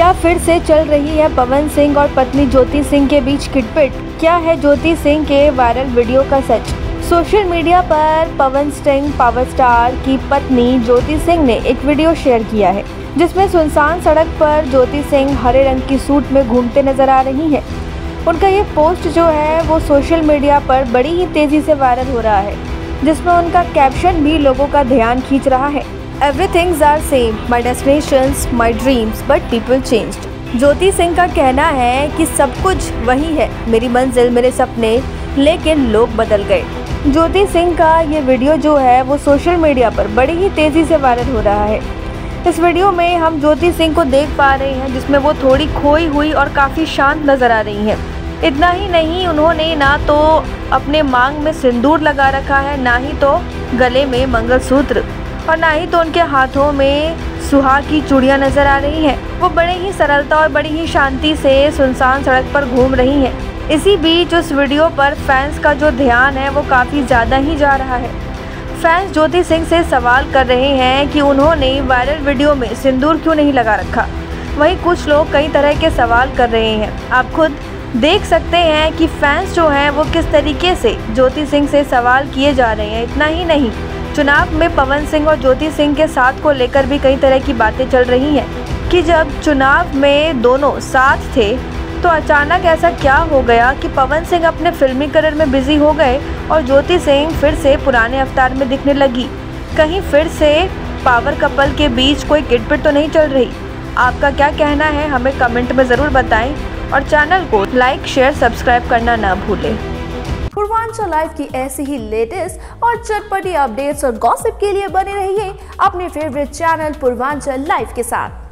क्या फिर से चल रही है पवन सिंह और पत्नी ज्योति सिंह के बीच किटपिट? क्या है ज्योति सिंह के वायरल वीडियो का सच? सोशल मीडिया पर पवन सिंह, पावर स्टार की पत्नी ज्योति सिंह ने एक वीडियो शेयर किया है, जिसमें सुनसान सड़क पर ज्योति सिंह हरे रंग की सूट में घूमते नज़र आ रही हैं। उनका ये पोस्ट जो है, वो सोशल मीडिया पर बड़ी ही तेज़ी से वायरल हो रहा है, जिसमें उनका कैप्शन भी लोगों का ध्यान खींच रहा है। Everythings are same my destination my dreams but people changed Jyoti Singh का कहना है कि सब कुछ वही है। मेरी मंजिल, मेरे सपने, लेकिन लोग बदल गए। ज्योति सिंह का ये वीडियो जो है, वो सोशल मीडिया पर बड़ी ही तेज़ी से वायरल हो रहा है। इस वीडियो में हम ज्योति सिंह को देख पा रहे हैं, जिसमें वो थोड़ी खोई हुई और काफ़ी शांत नज़र आ रही हैं। इतना ही नहीं, उन्होंने ना तो अपने मांग में सिंदूर लगा रखा है, ना ही तो गले में मंगलसूत्र। और ना ही तो उनके हाथों में सुहाग की चूड़ियाँ नज़र आ रही हैं। वो बड़े ही सरलता और बड़ी ही शांति से सुनसान सड़क पर घूम रही हैं। इसी बीच उस वीडियो पर फैंस का जो ध्यान है, वो काफ़ी ज़्यादा ही जा रहा है। फैंस ज्योति सिंह से सवाल कर रहे हैं कि उन्होंने वायरल वीडियो में सिंदूर क्यों नहीं लगा रखा? वहीं कुछ लोग कई तरह के सवाल कर रहे हैं। आप खुद देख सकते हैं कि फैंस जो हैं, वो किस तरीके से ज्योति सिंह से सवाल किए जा रहे हैं। इतना ही नहीं चुनाव में पवन सिंह और ज्योति सिंह के साथ को लेकर भी कई तरह की बातें चल रही हैं कि जब चुनाव में दोनों साथ थे तो अचानक ऐसा क्या हो गया कि पवन सिंह अपने फिल्मी करियर में बिज़ी हो गए और ज्योति सिंह फिर से पुराने अवतार में दिखने लगी। कहीं फिर से पावर कपल के बीच कोई किटपिट तो नहीं चल रही? आपका क्या कहना है? हमें कमेंट में ज़रूर बताएँ और चैनल को लाइक, शेयर, सब्सक्राइब करना ना भूलें। पूर्वांचल लाइफ की ऐसी ही लेटेस्ट और चटपटी अपडेट्स और गॉसिप के लिए बने रहिए अपने फेवरेट चैनल पूर्वांचल लाइफ के साथ।